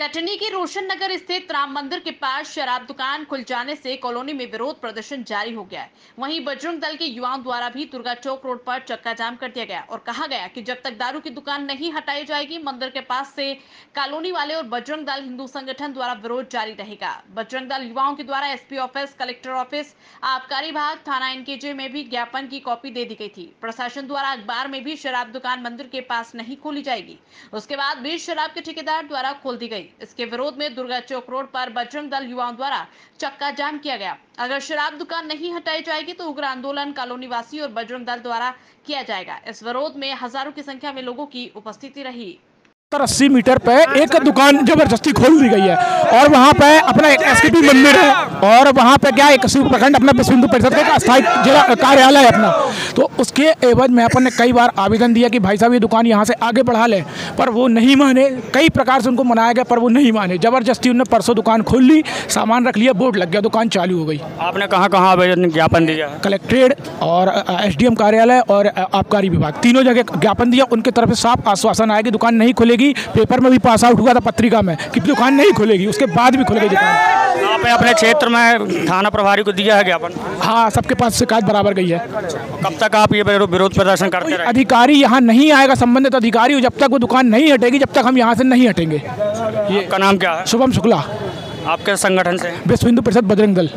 कटनी के रोशन नगर स्थित राम मंदिर के पास शराब दुकान खुल जाने से कॉलोनी में विरोध प्रदर्शन जारी हो गया है। वहीं बजरंग दल के युवाओं द्वारा भी दुर्गा चौक रोड पर चक्का जाम कर दिया गया और कहा गया कि जब तक दारू की दुकान नहीं हटाई जाएगी, मंदिर के पास से कॉलोनी वाले और बजरंग दल हिंदू संगठन द्वारा विरोध जारी रहेगा। बजरंग दल युवाओं के द्वारा एसपी ऑफ़िस, कलेक्टर ऑफ़िस, आबकारी विभाग, थाना एनकेजे में भी ज्ञापन की कॉपी दे दी गई थी। प्रशासन द्वारा अखबार में भी शराब दुकान मंदिर के पास नहीं खोली जाएगी। उसके बाद भी शराब के ठेकेदार द्वारा खोल दी गई। इसके विरोध में दुर्गा चौक रोड पर बजरंग दल युवाओं द्वारा चक्का जाम किया गया। अगर शराब दुकान नहीं हटाई जाएगी तो उग्र आंदोलन कॉलोनी वासी और बजरंग दल द्वारा किया जाएगा। इस विरोध में हज़ारों की संख्या में लोगों की उपस्थिति रही। सत्तर अस्सी मीटर पे एक दुकान ज़बरदस्ती खोल दी गई है। और वहाँ पे अपना एक एसकेपी मंदिर है। और वहाँ पे क्या एक प्रखंड अपना विश्व हिंदू परिषद का अस्थायी जिला कार्यालय है अपना। तो उसके एवज में अपन ने कई बार आवेदन दिया कि भाई साहब ये दुकान यहाँ से आगे बढ़ा लें। पर वो नहीं माने। कई प्रकार से उनको मनाया गया पर वो नहीं माने। ज़बरदस्ती उन्होंने परसों दुकान खोल ली सामान रख लिया बोर्ड लग गया दुकान चालू हो गई। आपने कहाँ कहाँ आवेदन ज्ञापन दिया? कलेक्ट्रेट और एसडीएम कार्यालय और आबकारी विभाग तीनों जगह ज्ञापन दिया। उनके तरफ़ से साफ़ आश्वासन आया कि दुकान नहीं खुलेगी। पेपर में भी पास आउट हुआ था पत्रिका में। कि दुकान नहीं खुलेगी उसके बाद भी खुलेगी दुकान। आपने अपने क्षेत्र में थाना प्रभारी को दिया है ज्ञापन। हाँ सबके पास शिकायत बराबर गई है। कब तक आप ये विरोध प्रदर्शन करते रहे? अधिकारी यहाँ नहीं आएगा संबंधित अधिकारी जब तक वो दुकान नहीं हटेगी जब तक हम यहाँ से नहीं हटेंगे। आपका नाम क्या है? शुभम शुक्ला। आपके संगठन से? विश्व हिंदू परिषद बजरंग दल।